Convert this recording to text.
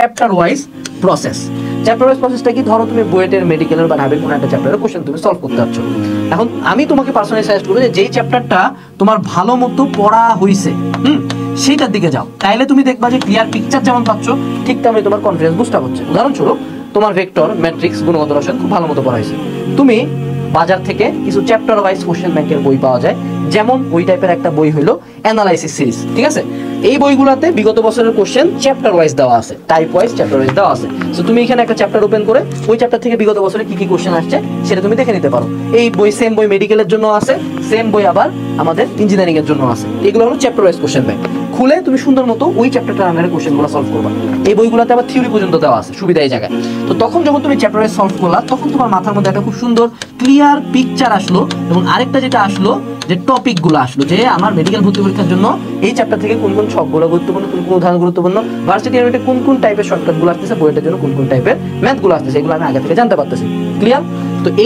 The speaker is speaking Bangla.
Chapter wise process chapter wise প্রসেসটা কি? ধরো তুমি বুয়েটের মেডিকেলের বা ঢাবের কোনো একটা চ্যাপ্টারের কোশ্চেন তুমি সলভ করতে পারছ। এখন আমি তোমাকে পার্সোনালি সাজেস্ট করব যে যেই চ্যাপ্টারটা তোমার ভালো মতো পড়া হইছে, হুম, সেইটার দিকে যাও। তাইলে তুমি দেখবা যে ক্লিয়ার পিকচার যেমন পাচ্ছ, ঠিক তেমনি তোমার কনফিডেন্স বুস্ট হচ্ছে। উদাহরণস্বরূপ, তোমার ভেক্টর ম্যাট্রিক্স গুণগত রসায়ন খুব ভালো মতো পড়া হয়েছে তুমি বাজার থেকে কিছু চ্যাপ্টার ওয়াইজ কোশ্চেন ব্যাংকের বই পাওয়া যায়। যেমন ওই টাইপের একটা বই হলো অ্যানালাইসিস সিরিজ ঠিক আছে? এই বইগুলোতে বিগত বছরের কোশ্চেন চ্যাপ্টার ওয়াইজ দেওয়া আছে টাইপ ওয়াইজ চ্যাপ্টার ওয়াইজ দেওয়া আছে। সো তুমি এখানে একটা চ্যাপ্টার ওপেন করে ওই চ্যাপ্টার থেকে বিগত বছরে কি কি কোশ্চেন আসছে সেটা তুমি দেখে নিতে পারো। এই বই সেম বই মেডিকেলের জন্য আছে সেম বই আবার আমাদের ইঞ্জিনিয়ারিং এর জন্য আছে। এগুলো হলো চ্যাপ্টার ওয়াইজ কোশ্চেন ব্যাংক খুলে তুমি সুন্দর মতো ওই চ্যাপ্টারটার আন্ডারে কোশ্চেনগুলো সলভ করবা। এই বইগুলোতে আবার থিওরি পর্যন্ত দেওয়া আছে, সুবিধা এই জায়গায়। তো তখন যখন তুমি চ্যাপ্টার ওয়াইজ সলভ করলা, তখন তোমার মাথার মধ্যে একটা খুব সুন্দর ক্লিয়ার পিকচার আসলো এবং আরেকটা যেটা আসলো যে টপিকগুলো আসলো, যে আমার মেডিকেল ভর্তি পরীক্ষার জন্য এই চ্যাপ্টার থেকে কোন কোন ছকগুলো গুরুত্বপূর্ণ, কোন কোন উদাহরণ গুরুত্বপূর্ণ ভার্সিটি ইউনিটে কোন কোন টাইপের শর্টকাটগুলো আসতেছে বইটার জন্য কোন কোন টাইপের ম্যাথগুলো আসতেছে, এগুলো আমি আগে থেকে জানতে পারতেছি। ক্লিয়ার তো এই